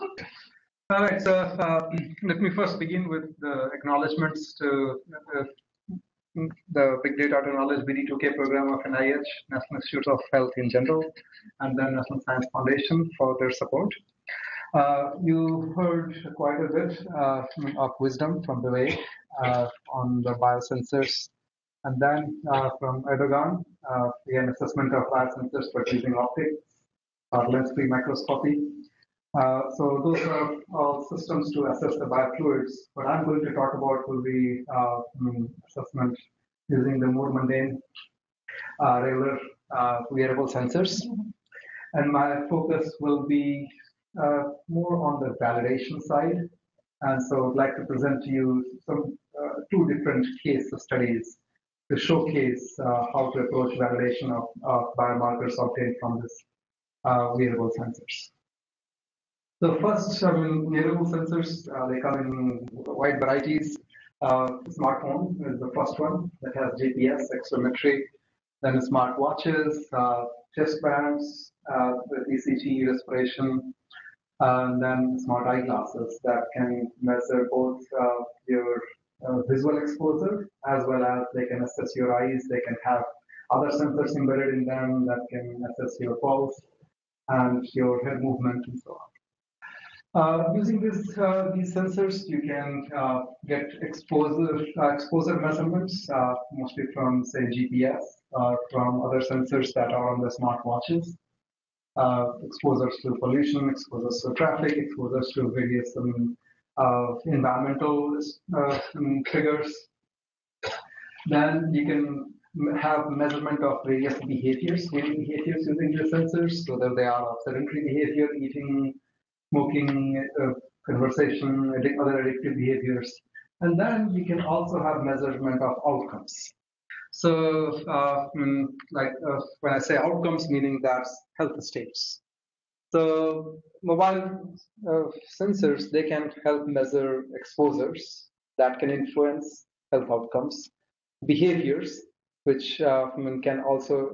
All right, so uh, let me first begin with the acknowledgements to uh, the Big Data to Knowledge BD2K program of NIH, National Institute of Health in general, and the National Science Foundation for their support. Uh, you heard quite a bit uh, of wisdom from the way uh, on the biosensors, and then uh, from Aydogan, again, assessment of biosensors for using optics or lens-free microscopy. Uh, so those are all systems to assess the biofluids. What I'm going to talk about will be uh, assessment using the more mundane, uh, regular wearable sensors. And my focus will be uh, more on the validation side. And so I'd like to present to you some uh, two different case studies to showcase uh, how to approach validation of, of biomarkers obtained from this wearable sensors. So first, I mean, wearable sensors, uh, they come in wide varieties. Uh, smartphone is the first one that has GPS, accelerometry, then smartwatches, uh, chest bands with ECG, respiration, and then smart eyeglasses that can measure both uh, your uh, visual exposure as well as they can assess your eyes. They can have other sensors embedded in them that can assess your pulse and your head movement and so on. Uh, using this, uh, these sensors, you can uh, get exposure exposure measurements, mostly from say GPS or from other sensors that are on the smartwatches uh, exposures to pollution, exposures to traffic, exposures to various um, uh, environmental uh, um, triggers. Then you can have measurement of various behaviors, daily behaviors using the sensors, whether they are sedentary behavior, eating, smoking, uh, conversation, other addictive behaviors. And then you can also have measurement of outcomes. So, uh, mm, like uh, when I say outcomes, meaning that's health states. So, mobile uh, sensors they can help measure exposures that can influence health outcomes, behaviors which uh, mm, can also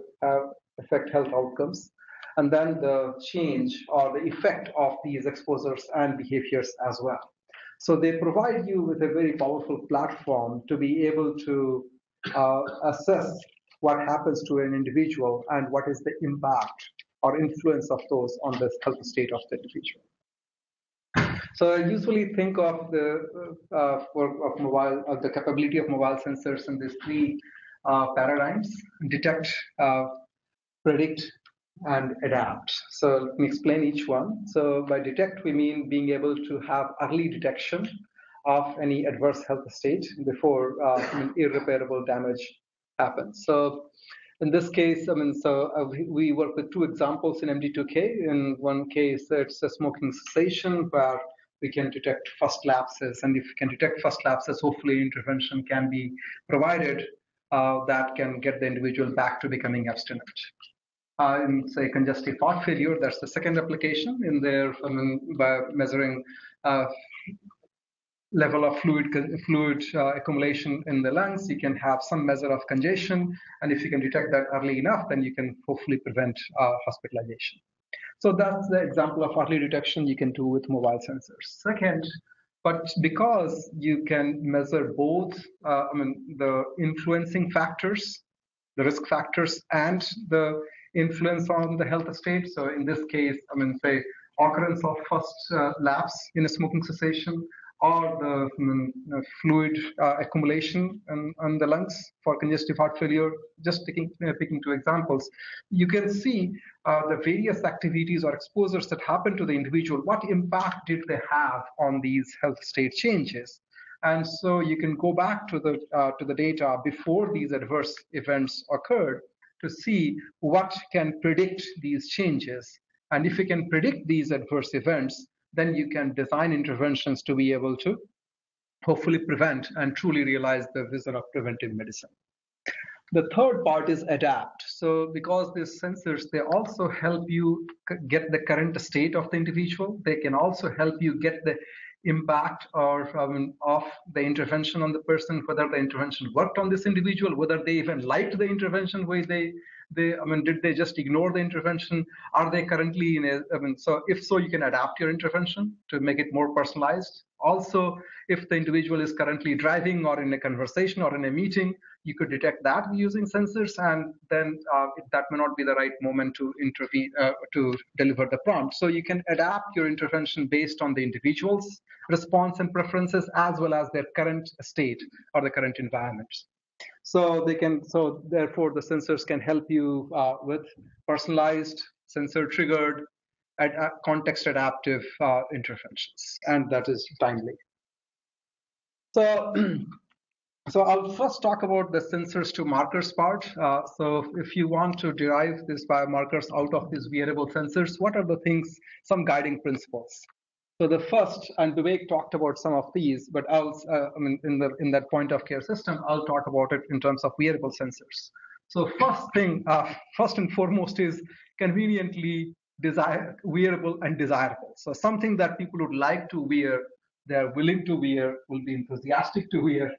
affect health outcomes, and then the change or the effect of these exposures and behaviors as well. So they provide you with a very powerful platform to be able to uh, assess what happens to an individual and what is the impact or influence of those on the health state of the individual. So I usually think of the uh, of mobile of the capability of mobile sensors in these three uh, paradigms: detect, uh, predict, and adapt. So let me explain each one. So by detect, we mean being able to have early detection of any adverse health state before uh, irreparable damage happens. So in this case, I mean, so uh, we work with two examples in MD2K. In one case, it's a smoking cessation where we can detect first lapses, and if we can detect first lapses, hopefully intervention can be provided uh, that can get the individual back to becoming abstinent. In say congestive heart failure, that's the second application in there I mean, by measuring uh, level of fluid fluid uh, accumulation in the lungs, you can have some measure of congestion, and if you can detect that early enough, then you can hopefully prevent uh, hospitalization. So that's the example of early detection you can do with mobile sensors. Second, but because you can measure both, uh, I mean, the influencing factors, the risk factors, and the influence on the health state. So in this case, I mean, say occurrence of first uh, lapse in a smoking cessation, or the um, fluid uh, accumulation in, in, the lungs for congestive heart failure, just picking, uh, picking two examples, you can see uh, the various activities or exposures that happen to the individual. What impact did they have on these health state changes? And so you can go back to the, uh, to the data before these adverse events occurred to see what can predict these changes. And if we can predict these adverse events, then you can design interventions to be able to hopefully prevent and truly realize the vision of preventive medicine. The third part is adapt. So because these sensors, they also help you get the current state of the individual. They can also help you get the impact or um, of the intervention on the person, whether the intervention worked on this individual, whether they even liked the intervention way they they, I mean, did they just ignore the intervention? Are they currently in a, I mean, so if so, you can adapt your intervention to make it more personalized. Also, if the individual is currently driving or in a conversation or in a meeting, you could detect that using sensors, and then uh, that may not be the right moment to intervene uh, to deliver the prompt. So you can adapt your intervention based on the individual's response and preferences, as well as their current state or the current environments. So they can, so therefore the sensors can help you uh, with personalized, sensor triggered, ad, uh, context adaptive uh, interventions, and that is timely. So, so I'll first talk about the sensors to markers part. Uh, so if you want to derive these biomarkers out of these wearable sensors, what are the things, some guiding principles? So the first, and Vivek talked about some of these, but I'll, uh, I mean, in the in that point of care system, I'll talk about it in terms of wearable sensors. So first thing, uh, first and foremost is conveniently desire, wearable and desirable. So something that people would like to wear, they're willing to wear, will be enthusiastic to wear,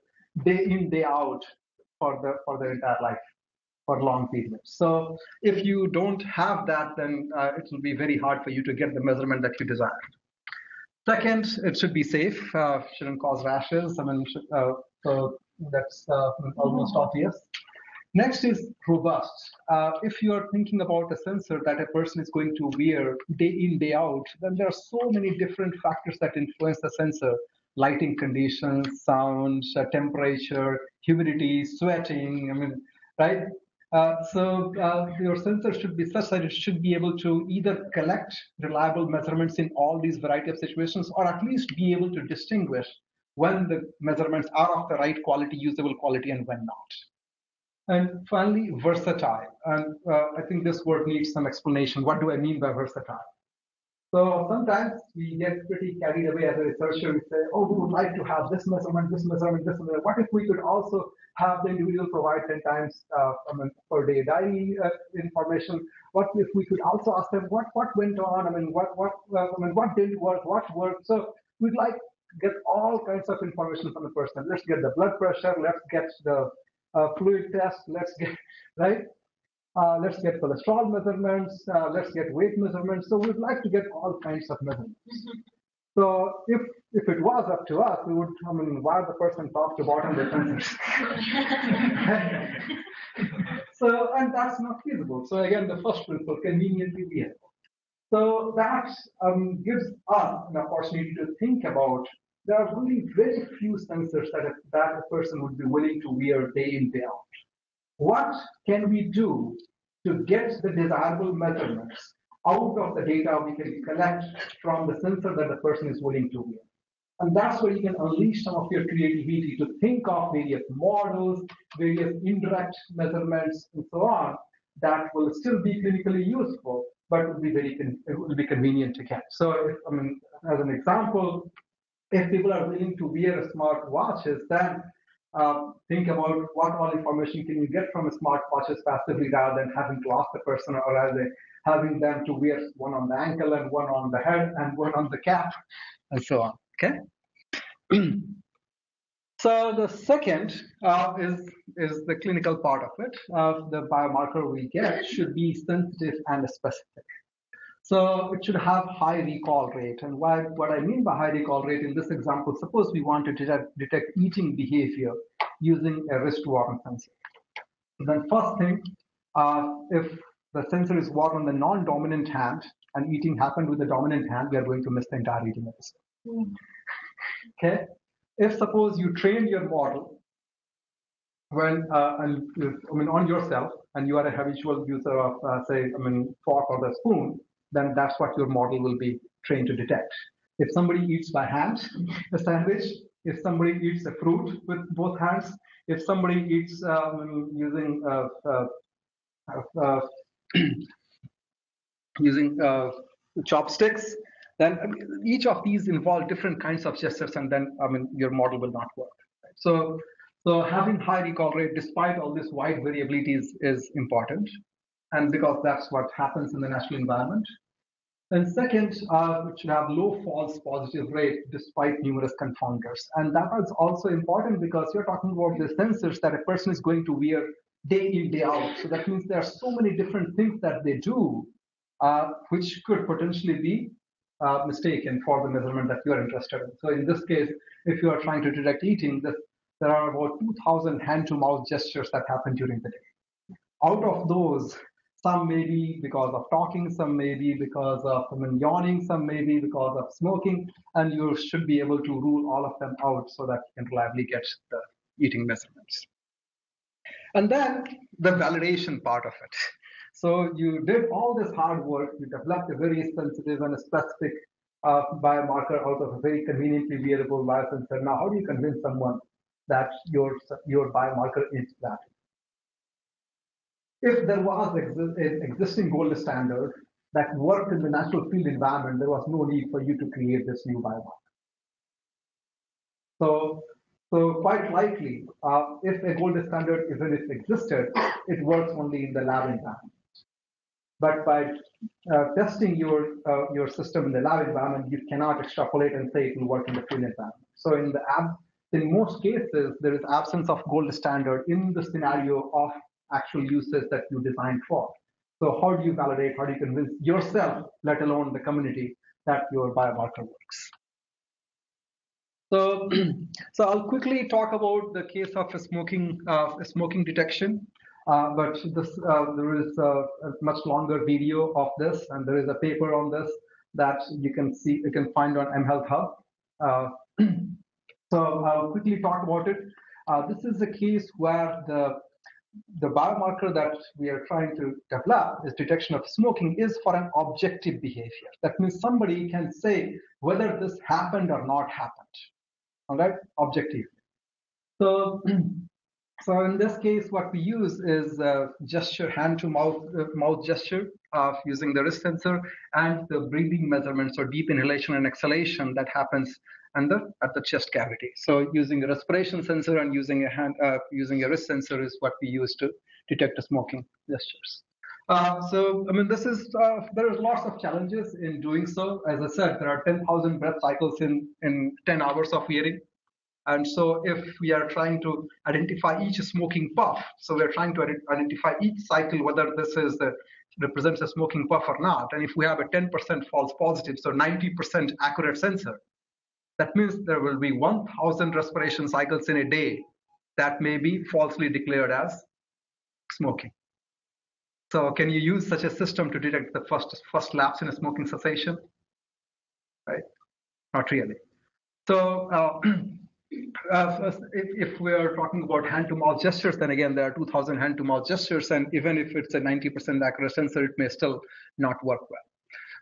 day in, day out for the for their entire life for long periods. So if you don't have that, then uh, it will be very hard for you to get the measurement that you desire. Second, it should be safe, uh, shouldn't cause rashes. I mean, uh, so that's uh, almost obvious. Next is robust. Uh, if you are thinking about a sensor that a person is going to wear day in, day out, then there are so many different factors that influence the sensor. Lighting conditions, sound, uh, temperature, humidity, sweating, I mean, right? Uh, so uh, your sensor should be such that it should be able to either collect reliable measurements in all these variety of situations, or at least be able to distinguish when the measurements are of the right quality, usable quality, and when not. And finally, versatile. And uh, I think this word needs some explanation. What do I mean by versatile? So sometimes we get pretty carried away as a researcher. We say, oh, we would like to have this measurement, this measurement, this measurement. What if we could also have the individual provide 10 times uh, per day diary uh, information? What if we could also ask them what what went on? I mean, what what uh, I mean, what didn't work? What worked? So we'd like get all kinds of information from the person. Let's get the blood pressure. Let's get the uh, fluid test. Let's get right. Uh, let's get cholesterol measurements, uh, let's get weight measurements. So we'd like to get all kinds of measurements. Mm-hmm. So if if it was up to us, we would, I mean, wire the person top to bottom the sensors. so, and that's not feasible. So again, the first principle, conveniently wearable. So that um, gives us an opportunity to think about there are really very few sensors that a, that a person would be willing to wear day in, day out. What can we do to get the desirable measurements out of the data we can collect from the sensor that the person is willing to wear? And that's where you can unleash some of your creativity to think of various models, various indirect measurements, and so on that will still be clinically useful, but will be very it will be convenient to get. So, if, I mean, as an example, if people are willing to wear smart watches, then uh, think about what all information can you get from a smart watches passively rather than having to ask the person or rather having them to wear one on the ankle and one on the head and one on the cap and so on. Okay. so the second uh, is is the clinical part of it. Uh, the biomarker we get should be sensitive and specific. So it should have high recall rate. And why, what I mean by high recall rate in this example, suppose we want to detect, detect eating behavior using a wrist worn sensor. So then first thing, uh, if the sensor is worn on the non-dominant hand and eating happened with the dominant hand, we are going to miss the entire eating episode. Mm. Okay. If suppose you trained your model when uh, and I mean on yourself and you are a habitual user of uh, say I mean fork or the spoon, then that's what your model will be trained to detect. If somebody eats by hand a sandwich, if somebody eats a fruit with both hands, if somebody eats um, using uh, uh, uh, using uh, chopsticks, then I mean, each of these involve different kinds of gestures, and then I mean your model will not work. So, so having high recall rate despite all this wide variability is, is important, and because that's what happens in the natural environment. And second, uh, it should have low false positive rate despite numerous confounders. And that is also important because you're talking about the sensors that a person is going to wear day in, day out. So that means there are so many different things that they do, uh, which could potentially be uh, mistaken for the measurement that you are interested in. So in this case, if you are trying to detect eating, this, there are about 2,000 hand-to-mouth gestures that happen during the day. Out of those, some may be because of talking, some may be because of yawning, some may be because of smoking, and you should be able to rule all of them out so that you can reliably get the eating measurements. And then the validation part of it. So you did all this hard work, you developed a very sensitive and specific uh, biomarker out of a very conveniently wearable biosensor. Now, how do you convince someone that your, your biomarker is that? If there was an existing gold standard that worked in the natural field environment, there was no need for you to create this new biomarker. So, so quite likely, uh, if a gold standard even if existed, it works only in the lab environment. But by uh, testing your uh, your system in the lab environment, you cannot extrapolate and say it will work in the field environment. So in the ab in most cases, there is absence of gold standard in the scenario of actual uses that you designed for. So how do you validate, how do you convince yourself, let alone the community, that your biomarker works? So, so I'll quickly talk about the case of smoking, uh, smoking detection. Uh, but this, uh, there is a, a, much longer video of this, and there is a paper on this that you can see, you can find on mHealth Hub. Uh, so I'll quickly talk about it. Uh, this is a case where the the biomarker that we are trying to develop is detection of smoking is for an objective behavior. That means somebody can say whether this happened or not happened. All right, objective. So, so in this case, what we use is gesture, hand to mouth, uh, mouth gesture of using the wrist sensor and the breathing measurements or deep inhalation and exhalation that happens and the at the chest cavity. So using a respiration sensor and using a hand uh, using a wrist sensor is what we use to detect smoking gestures. Uh, so I mean this is uh, are lots of challenges in doing so. As I said, there are 10,000 breath cycles in in 10 hours of wearing. And so if we are trying to identify each smoking puff, so we're trying to identify each cycle whether this is the represents a smoking puff or not. And if we have a 10% false positive, so 90% accurate sensor, that means there will be 1000 respiration cycles in a day that may be falsely declared as smoking. So can you use such a system to detect the first, first lapse in a smoking cessation? Right? Not really. So uh, uh, if, if, we are talking about hand-to-mouth gestures, then again, there are 2,000 hand-to-mouth gestures, and even if it's a 90% accurate sensor, it may still not work well.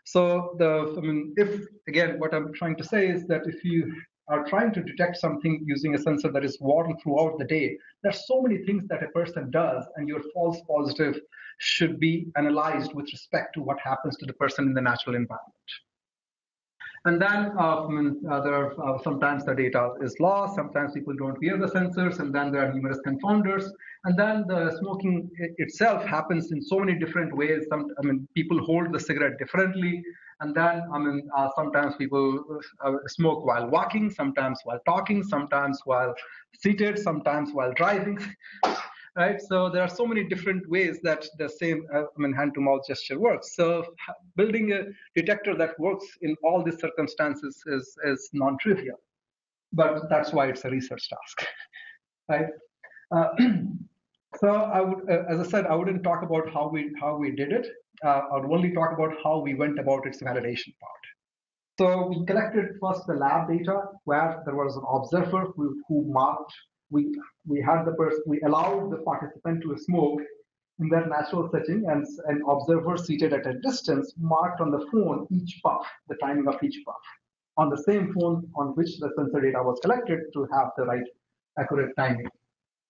So the, I mean, if again, what I'm trying to say is that if you are trying to detect something using a sensor that is worn throughout the day, there's so many things that a person does, and your false positive should be analyzed with respect to what happens to the person in the natural environment. And then uh, uh, there are uh, sometimes the data is lost, sometimes people don't wear the sensors, and then there are numerous confounders. And then the smoking itself happens in so many different ways. Some, I mean, people hold the cigarette differently. And then, I mean, uh, sometimes people uh, smoke while walking, sometimes while talking, sometimes while seated, sometimes while driving. right? So there are so many different ways that the same uh, I mean, hand-to-mouth gesture works. So building a detector that works in all these circumstances is, is non-trivial, but that's why it's a research task, right? Uh, so I would, uh, as I said, I wouldn't talk about how we how we did it. Uh, I would only talk about how we went about its validation part. So we collected first the lab data where there was an observer who, who marked we we had the person we allowed the participant to smoke in their natural setting and an observer seated at a distance marked on the phone each puff, the timing of each puff, on the same phone on which the sensor data was collected to have the right accurate timing.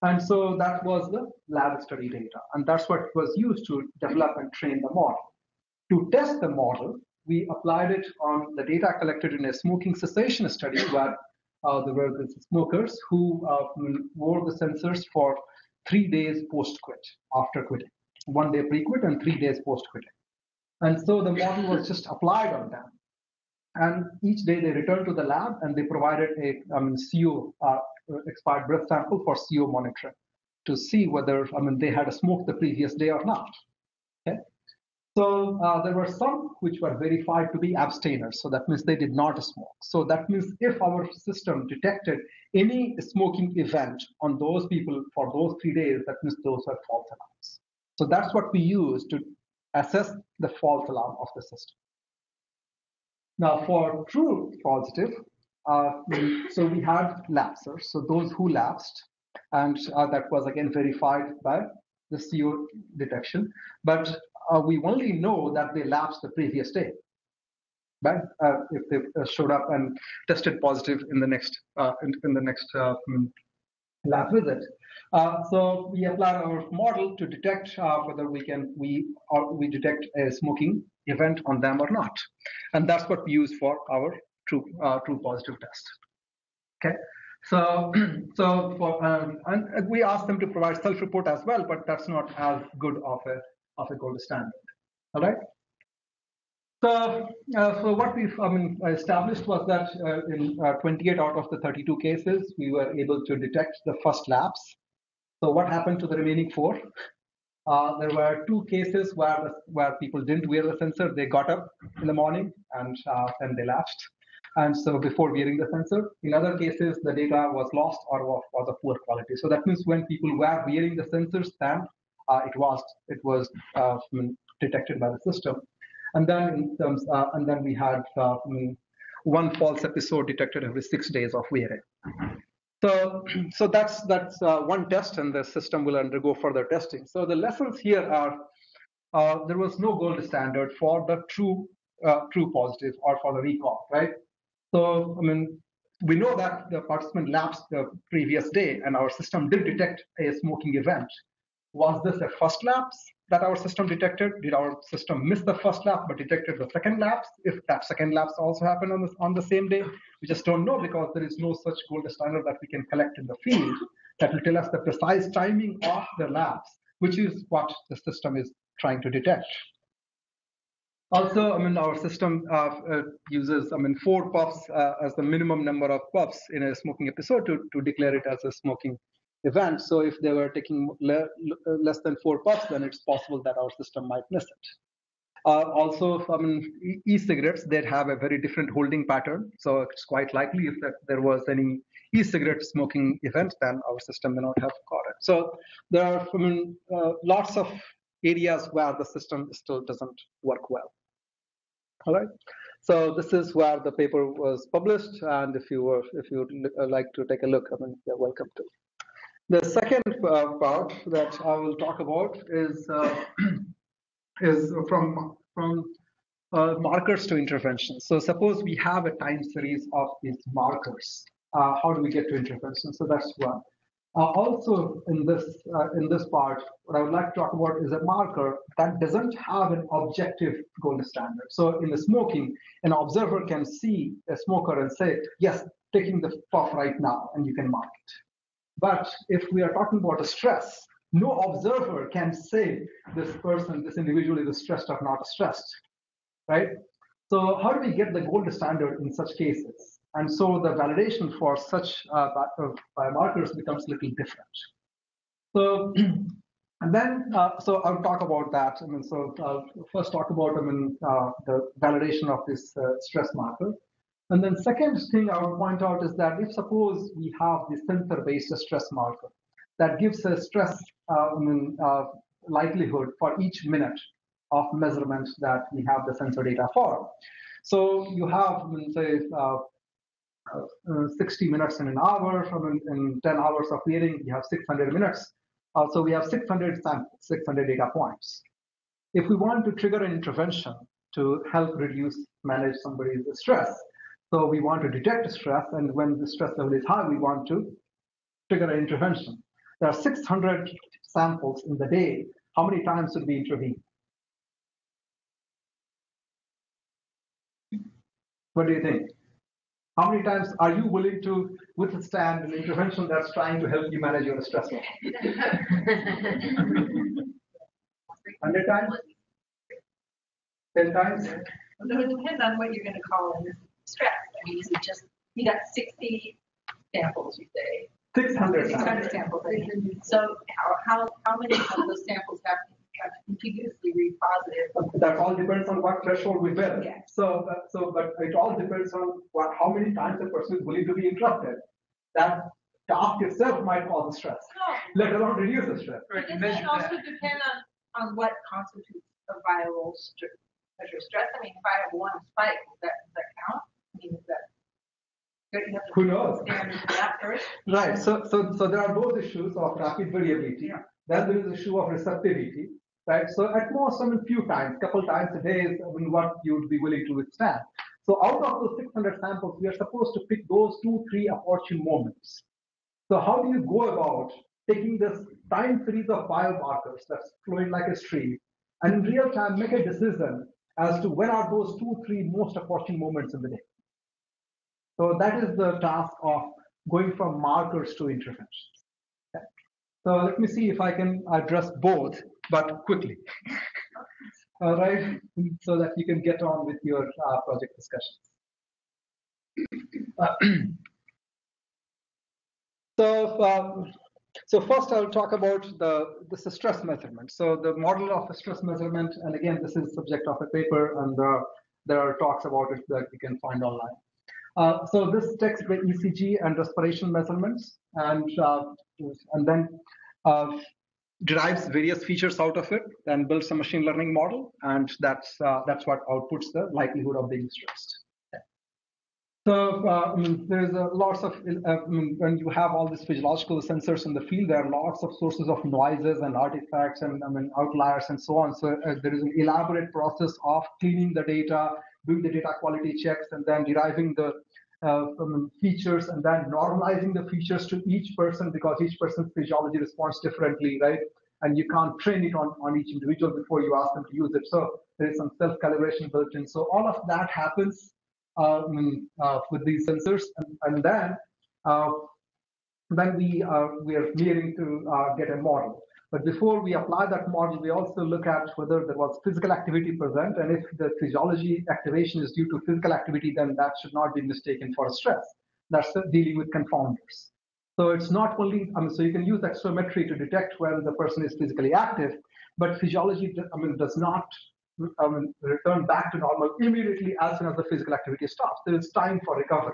And so that was the lab study data. And that's what was used to develop and train the model. To test the model, we applied it on the data collected in a smoking cessation study where there were the smokers who wore the sensors for three days post-quit, after quitting. One day pre-quit and three days post-quitting. And so the model was just applied on them. And each day they returned to the lab and they provided a I mean, CO, uh, expired breath sample for CO monitoring. to see whether I mean they had smoked the previous day or not. So uh, there were some which were verified to be abstainers. So that means they did not smoke. So that means if our system detected any smoking event on those people for those three days, that means those were false alarms. So that's what we use to assess the false alarm of the system. Now for true positive, uh, so we had lapsers. So those who lapsed, and uh, that was again verified by the CO detection. But uh, we only know that they lapsed the previous day. But uh, if they uh, showed up and tested positive in the next uh, in, in, the next uh, mm, lab visit. so we apply our model to detect whether we can we or we detect a smoking event on them or not, and that's what we use for our true true positive test. Okay. So, so for, um, and we asked them to provide self-report as well, but that's not as good of a of a gold standard. All right. So, uh, so what we I mean established was that uh, in uh, 28 out of the 32 cases, we were able to detect the first lapse. So, what happened to the remaining four? Uh, there were two cases where where people didn't wear the sensor. They got up in the morning and uh, then they lapsed. And so before wearing the sensor, in other cases, the data was lost or was, of poor quality. So that means when people were wearing the sensors, then uh, it was it was uh, detected by the system. And then in terms, uh, and then we had uh, one false episode detected every six days of wearing. So, so that's that's uh, one test, and the system will undergo further testing. So the lessons here are uh, there was no gold standard for the true true positive or for the recall, right? So, I mean, we know that the participant lapsed the previous day and our system did detect a smoking event. Was this a first lapse that our system detected? Did our system miss the first lapse but detected the second lapse? If that second lapse also happened on on the same day, we just don't know because there is no such gold standard that we can collect in the field that will tell us the precise timing of the lapse, which is what the system is trying to detect. Also, I mean, our system uh, uses, I mean, four puffs uh, as the minimum number of puffs in a smoking episode to, to declare it as a smoking event. So if they were taking le less than four puffs, then it's possible that our system might miss it. Uh, also, I mean, e-cigarettes, they have a very different holding pattern. So it's quite likely if there was any e-cigarette smoking event, then our system may not have caught it. So there are, I mean, uh, lots of areas where the system still doesn't work well. All right. So this is where the paper was published, and if you were, if you would uh, like to take a look, I mean, you're welcome to. The second uh, part that I will talk about is uh, is from from uh, markers to interventions. So suppose we have a time series of these markers. Uh, how do we get to intervention? So that's one. Uh, also, in this uh, in this part, what I would like to talk about is a marker that doesn't have an objective gold standard. So, in the smoking, an observer can see a smoker and say, "Yes, taking the puff right now," and you can mark it. But if we are talking about a stress, no observer can say this person, this individual is stressed or not stressed, right? So, how do we get the gold standard in such cases? And so the validation for such uh, uh, biomarkers becomes a little different. So, and then, uh, so I'll talk about that. I mean, so I'll first talk about, I mean, uh, the validation of this uh, stress marker. And then second thing I would point out is that if suppose we have the sensor-based stress marker that gives a stress uh, I mean, likelihood for each minute of measurement that we have the sensor data for. So you have, I mean, say, uh, uh, 60 minutes in an hour. From in, in 10 hours of wearing, you have 600 minutes. Uh, so we have 600 samples, 600 data points. If we want to trigger an intervention to help reduce, manage somebody's stress, so we want to detect stress, and when the stress level is high, we want to trigger an intervention. There are 600 samples in the day. How many times should we intervene? What do you think? How many times are you willing to withstand an intervention that's trying to help you manage your stress level? 100 times? 10 times? No, it depends on what you're going to call stress. I mean, is it just, you got 60 samples, you say, 600 Six hundred samples. samples. So how, how, how many of those samples have, have continuously read positive? That all depends on what threshold we build. Yeah. So, uh, so, but it all depends on what, how many times the person is willing to be interrupted. That task itself might cause stress, No, let alone reduce the stress. but doesn't it also depend on, on what constitutes a viral str- measure of stress? I mean, if I have one spike, does that, does that count? I mean, is that? don't you have to Who knows? Standard for that first? Right. So, so, so there are those issues of rapid variability. Yeah. Then there is the issue of receptivity. Right. So at most, I mean, few times, couple times a day is I mean, what you would be willing to withstand. So out of those 600 samples, we are supposed to pick those two, three opportune moments. So how do you go about taking this time series of biomarkers that's flowing like a stream, and in real time make a decision as to when are those two, three most opportune moments in the day? So that is the task of going from markers to interventions. So let me see if I can address both, but quickly. All right, so that you can get on with your uh, project discussions. Uh, so, um, so first I'll talk about the this is stress measurement. So the model of a stress measurement, and again, this is subject of a paper, and uh, there are talks about it that you can find online. Uh, so this takes the ECG and respiration measurements, and uh, and then uh, derives various features out of it, and builds a machine learning model, and that's uh, that's what outputs the likelihood of being stressed. So uh, there's uh, lots of uh, when you have all these physiological sensors in the field, there are lots of sources of noises and artifacts and I mean outliers and so on. So there is an elaborate process of cleaning the data, doing the data quality checks, and then deriving the uh, features and then normalizing the features to each person because each person's physiology responds differently, right? And you can't train it on, on each individual before you ask them to use it. So there is some self-calibration built in. So all of that happens uh, uh, with these sensors, and, and then uh, then we we are nearing to get a model. But before we apply that model, we also look at whether there was physical activity present, and if the physiology activation is due to physical activity, then that should not be mistaken for stress. That's dealing with confounders. So it's not only, I mean, so you can use accelerometry to detect when the person is physically active, but physiology, I mean, does not return back to normal immediately as soon as the physical activity stops. There is time for recovery.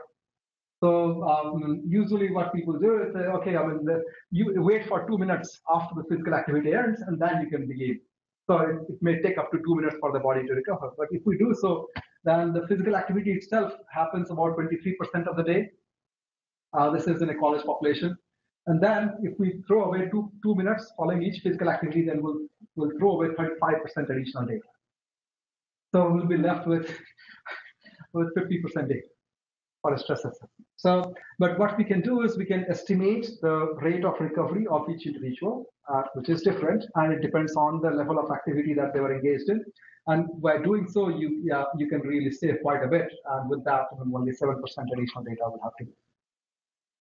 So um, usually what people do is say, okay, I mean, you wait for two minutes after the physical activity ends, and then you can begin. So it, it, may take up to two minutes for the body to recover. But if we do so, then the physical activity itself happens about 23% of the day. Uh, this is in a college population. And then if we throw away two, two minutes following each physical activity, then we'll, we'll throw away 35% additional data. So we'll be left with with 50% data for a stress assessment. So, but what we can do is we can estimate the rate of recovery of each individual, uh, which is different, and it depends on the level of activity that they were engaged in. And by doing so, you yeah, you can really save quite a bit. And with that, only 7% additional data will have to be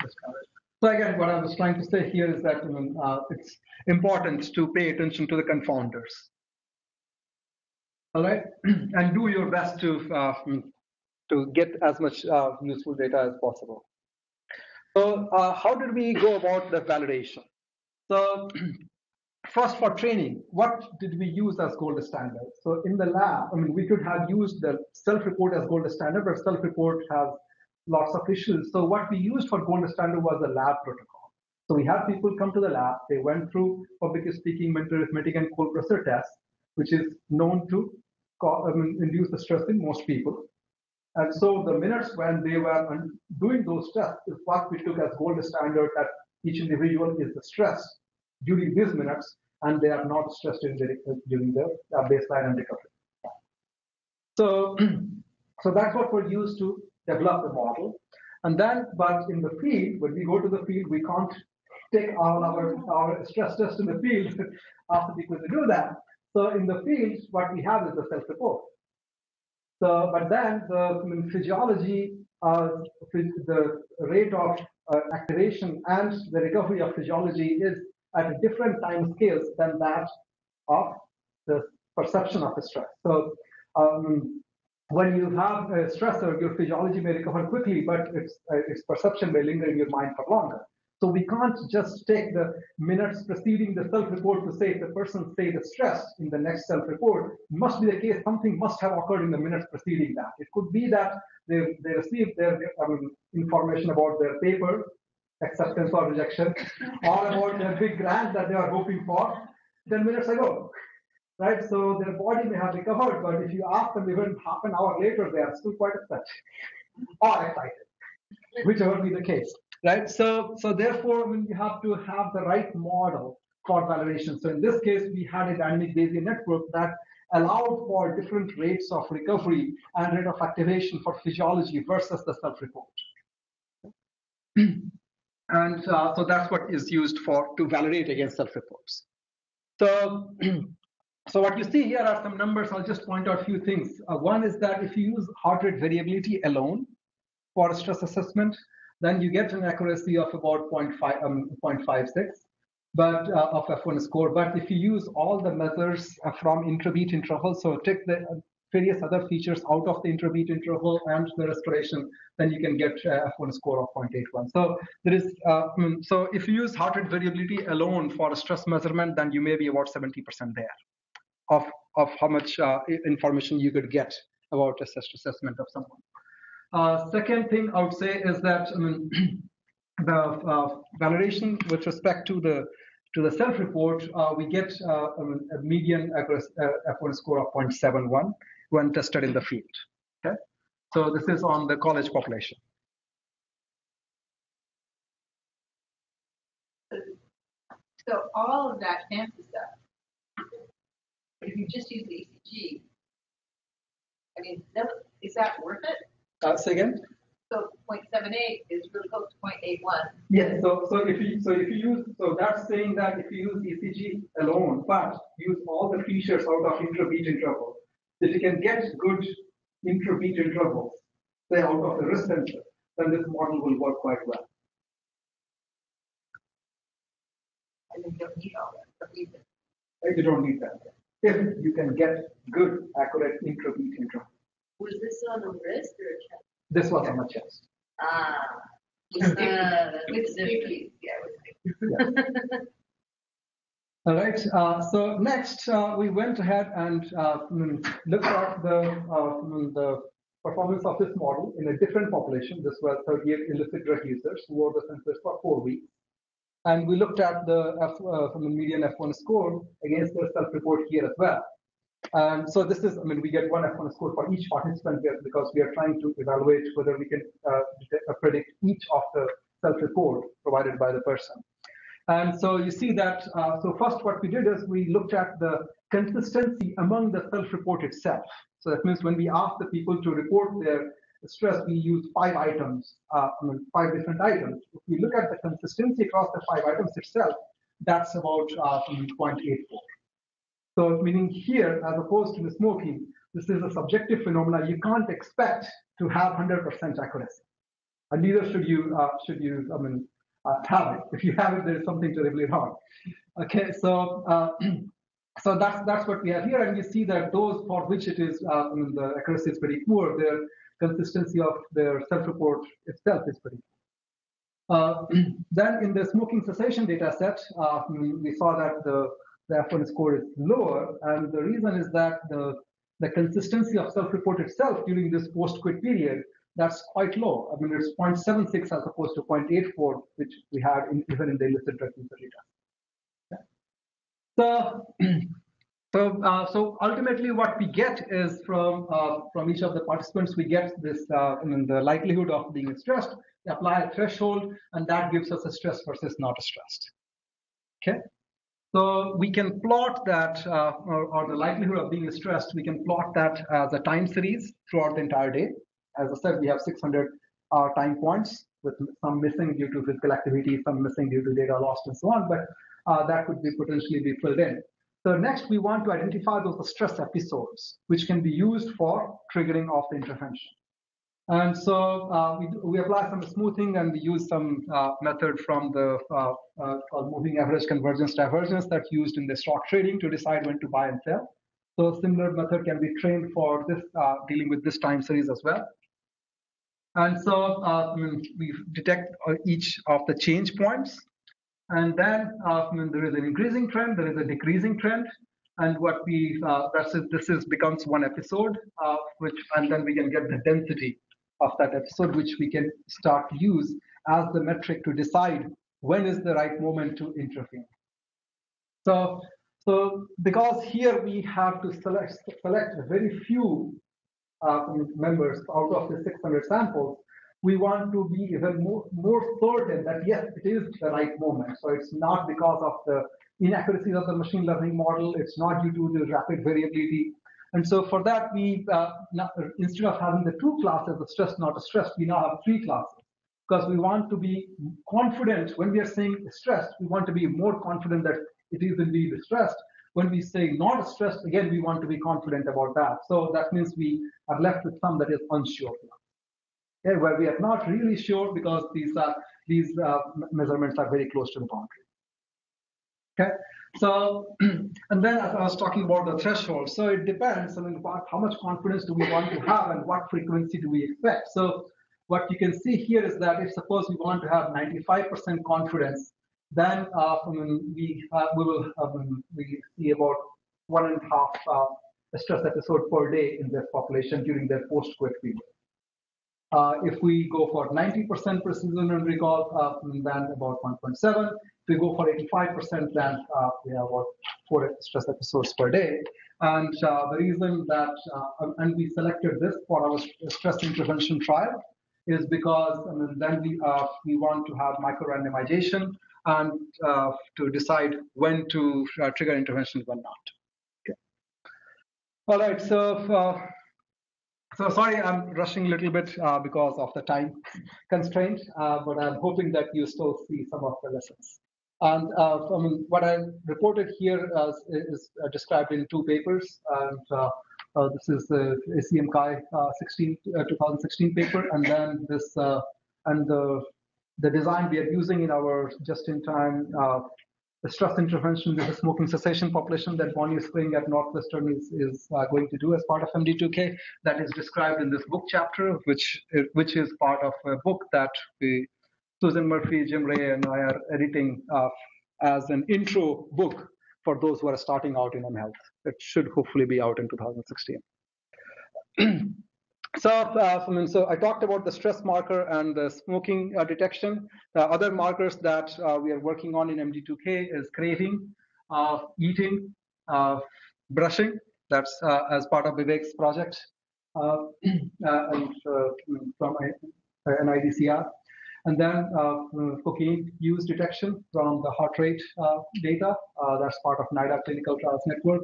discovered. So again, what I was trying to say here is that uh, it's important to pay attention to the confounders all right and do your best to uh, to get as much uh, useful data as possible. So uh, how did we go about the validation? So first for training what did we use as gold standard? So in the lab i mean we could have used the self-report as gold standard but self-report has lots of issues. So what we used for gold standard was the lab protocol. So we had people come to the lab. They went through public speaking mental arithmetic and cold pressor tests which is known to I mean, induce the stress in most people. And so the minutes when they were doing those tests is what we took as gold standard that each individual is stressed during these minutes and they are not stressed during the, uh, baseline and recovery. So, so that's what we're used to develop the model. And then, but in the field, when we go to the field, we can't take all our, our stress test in the field after people to do that. So in the field, what we have is the self-report. So, but then the physiology, uh, the rate of uh, activation and the recovery of physiology is at different time scales than that of the perception of the stress. So um, when you have a stressor, your physiology may recover quickly, but its, uh, its perception may linger in your mind for longer. So we can't just take the minutes preceding the self-report to say if the person say the stress in the next self-report. It must be the case something must have occurred in the minutes preceding that. It could be that they, they received their I mean, information about their paper, acceptance or rejection, or about their big grant that they are hoping for 10 minutes ago. Right? So their body may have recovered, but if you ask them even half an hour later, they are still quite upset or excited, whichever be the case right? So, so therefore, I mean, you have to have the right model for validation. So in this case, we had a dynamic Bayesian network that allowed for different rates of recovery and rate of activation for physiology versus the self-report. and uh, so that's what is used for to validate against self-reports. So, so what you see here are some numbers. I'll just point out a few things. Uh, one is that if you use heart rate variability alone for stress assessment, then you get an accuracy of about 0.5, um, 0.56 but uh, of F1 score. But if you use all the measures uh, from interbeat interval, so take the uh, various other features out of the interbeat interval and the respiration, then you can get uh, F1 score of 0.81. So there is, uh, hmm, so if you use heart rate variability alone for a stress measurement, then you may be about 70% there of, of how much uh, information you could get about a stress assessment of someone. Uh, second thing I would say is that I mean, the uh, validation with respect to the to the self-report, uh, we get uh, a median F1 score of 0.71 when tested in the field. Okay, so this is on the college population. So all of that fancy stuff, if you just use the ECG, I mean, is that worth it? Uh, say again. So 0.78 is really close to 0.81. Yes. So so if you so if you use so that's saying that if you use ECG alone, but use all the features out of interbeat interval, if you can get good interbeat intervals, say out of the wrist sensor, then this model will work quite well. And you don't need all that. You don't need that. If you can get good, accurate interbeat interval. Was this on the wrist or a chest? This was on the chest. Ah. Uh, It's different. yeah, All right. Uh, so next, uh, we went ahead and uh, mm, looked at the uh, mm, the performance of this model in a different population. This was 38 illicit drug users who wore the sensors for four weeks, and we looked at the F, uh, from the median F1 score against the self-report here as well. And so this is, I mean, we get one F1 score for each participant here because we are trying to evaluate whether we can uh, uh, predict each of the self-report provided by the person. And so you see that, uh, so first what we did is we looked at the consistency among the self-report itself. So that means when we ask the people to report their stress, we use five items, uh, I mean, five different items. If we look at the consistency across the five items itself, that's about uh, 0.84. So meaning here, as opposed to the smoking, this is a subjective phenomena. You can't expect to have 100% accuracy, and neither should you uh, should you I mean uh, have it. If you have it, there is something terribly wrong. Okay, so. Uh, so that's that's what we have here, and you see that those for which it is, uh, I mean, the accuracy is pretty poor, their consistency of their self-report itself is pretty poor. Uh, then in the smoking cessation data set, uh, we saw that the the F1 score is lower. And the reason is that the, the consistency of self-report itself during this post-quit period, that's quite low. I mean, it's 0.76 as opposed to 0.84, which we had in, even in the illicit drug user data. So, so, uh, so ultimately, what we get is from uh, from each of the participants, we get this, uh, I mean, the likelihood of being stressed. We apply a threshold, and that gives us a stress versus not a stressed. Okay. So we can plot that, uh, or, or, the likelihood of being stressed, we can plot that as a time series throughout the entire day. As I said, we have 600 uh, time points with some missing due to physical activity, some missing due to data lost and so on, but uh, that could be potentially be filled in. So next, we want to identify those stress episodes, which can be used for triggering of the intervention. And so uh, we, we apply some smoothing and we use some uh, method from the uh, uh, moving average convergence divergence that's used in the stock trading to decide when to buy and sell. So a similar method can be trained for this uh, dealing with this time series as well. And so uh, we detect each of the change points. And then there is an increasing trend, there is a decreasing trend. And what we, uh, that's this is becomes one episode, uh, which, and then we can get the density of that episode, which we can start to use as the metric to decide when is the right moment to intervene. So, so because here we have to select, select very few uh, members out of the 600 samples, we want to be even more, more certain that yes, it is the right moment. So it's not because of the inaccuracies of the machine learning model. It's not due to the rapid variability. And so for that, we uh, instead of having the two classes, the stress not a stress, we now have three classes because we want to be confident when we are saying stressed. We want to be more confident that it is indeed stressed. When we say not stressed, again, we want to be confident about that. So that means we are left with some that is unsure. Okay, where we are not really sure because these are these uh, measurements are very close to the boundary. Okay, so and then I was talking about the threshold. So it depends. I mean, how much confidence do we want to have and what frequency do we expect? So what you can see here is that if suppose we want to have 95% confidence, then uh, I mean, we uh, we will um, we see about one and a half uh, stress episode per day in this population during their post-quit period. Uh, if we go for 90% precision and recall, uh, then about 1.7. We go for 85%, then uh, we have about four stress episodes per day. And uh, the reason that, uh, and we selected this for our stress intervention trial is because I mean, then we, uh, we want to have micro-randomization and to decide when to trigger interventions, when not. Okay. All right, so so sorry, I'm rushing a little bit uh, because of the time constraint, uh, but I'm hoping that you still see some of the lessons. And uh, I mean, what I reported here uh, is uh, described in two papers. And uh, this is the ACM CHI 16, 2016 paper, and then this and the the design we are using in our just-in-time stress intervention with the smoking cessation population that Bonnie Spring at Northwestern is, is uh, going to do as part of MD2K. That is described in this book chapter, which which is part of a book that we, Susan Murphy, Jim Rehg, and I are editing uh, as an intro book for those who are starting out in health. It should hopefully be out in 2016. So, uh, I mean, so I talked about the stress marker and the smoking uh, detection. The other markers that uh, we are working on in MD2K is craving, uh, eating, uh, brushing. That's uh, as part of Vivek's project and from NIDCR. And then cocaine use detection from the heart rate data. that's part of NIDA Clinical Trials Network.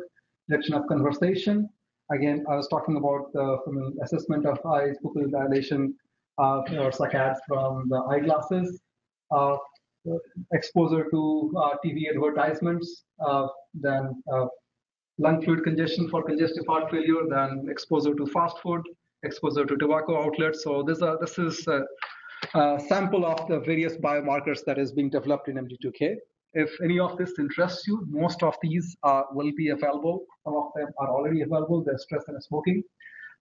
Detection of conversation, Again, I was talking about the from assessment of eyes, pupil dilation, uh, or saccades from the eyeglasses, uh, exposure to uh, TV advertisements, uh, then uh, lung fluid congestion for congestive heart failure, then exposure to fast food, exposure to tobacco outlets. So this, uh, this is a, sample of the various biomarkers that is being developed in MD2K. If any of this interests you, most of these uh, will be available. Some of them are already available. There's stress and smoking.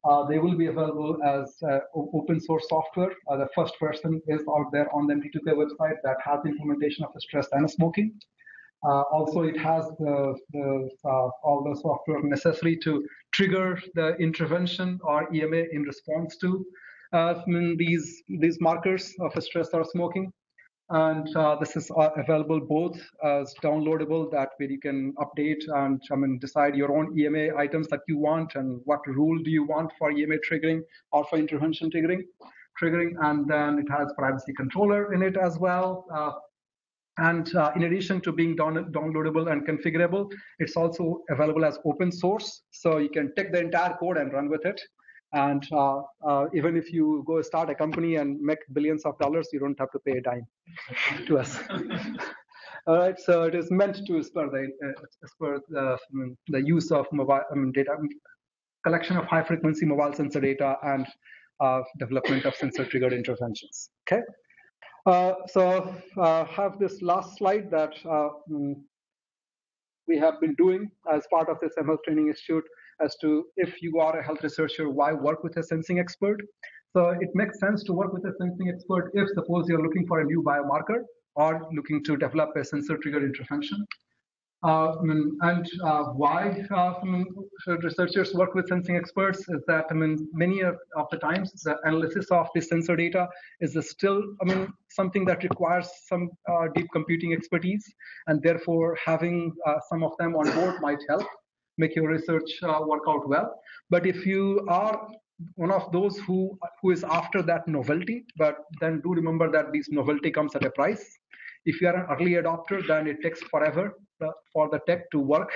Uh, they will be available as uh, open source software. Uh, the first person is out there on the MD2K website that has implementation of stress and smoking. Uh, also, it has the, the uh, all the software necessary to trigger the intervention or EMA in response to these these markers of stress or smoking. And uh, this is uh, available both as downloadable that where you can update and I mean decide your own EMA items that you want and what rule do you want for EMA triggering or for intervention triggering triggering. And then it has privacy controller in it as well uh, and uh, in addition to being down downloadable and configurable it's also available as open source. So you can take the entire code and run with it and uh, uh, even if you go start a company and make billions of dollars, you don't have to pay a dime to us. All right, so it is meant to spur the uh, spur the, the use of mobile I mean, data collection of high frequency mobile sensor data and uh, development of sensor triggered interventions. Okay, uh, so uh, have this last slide that mm, we have been doing as part of this mHealth Training Institute as to if you are a health researcher, why work with a sensing expert? So it makes sense to work with a sensing expert if suppose you're looking for a new biomarker or looking to develop a sensor triggered intervention. Uh, and uh, why uh, researchers work with sensing experts is that I mean many of, of the times the analysis of the sensor data is still I mean something that requires some uh, deep computing expertise, and therefore having uh, some of them on board might help make your research uh, work out well. But if you are one of those who who is after that novelty, but then do remember that this novelty comes at a price. If you are an early adopter, then it takes forever for the tech to work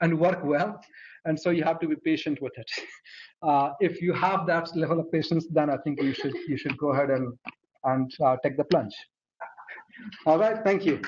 and work well. And so you have to be patient with it. Uh, if you have that level of patience, then I think you should you should go ahead and and uh, take the plunge. All right, thank you.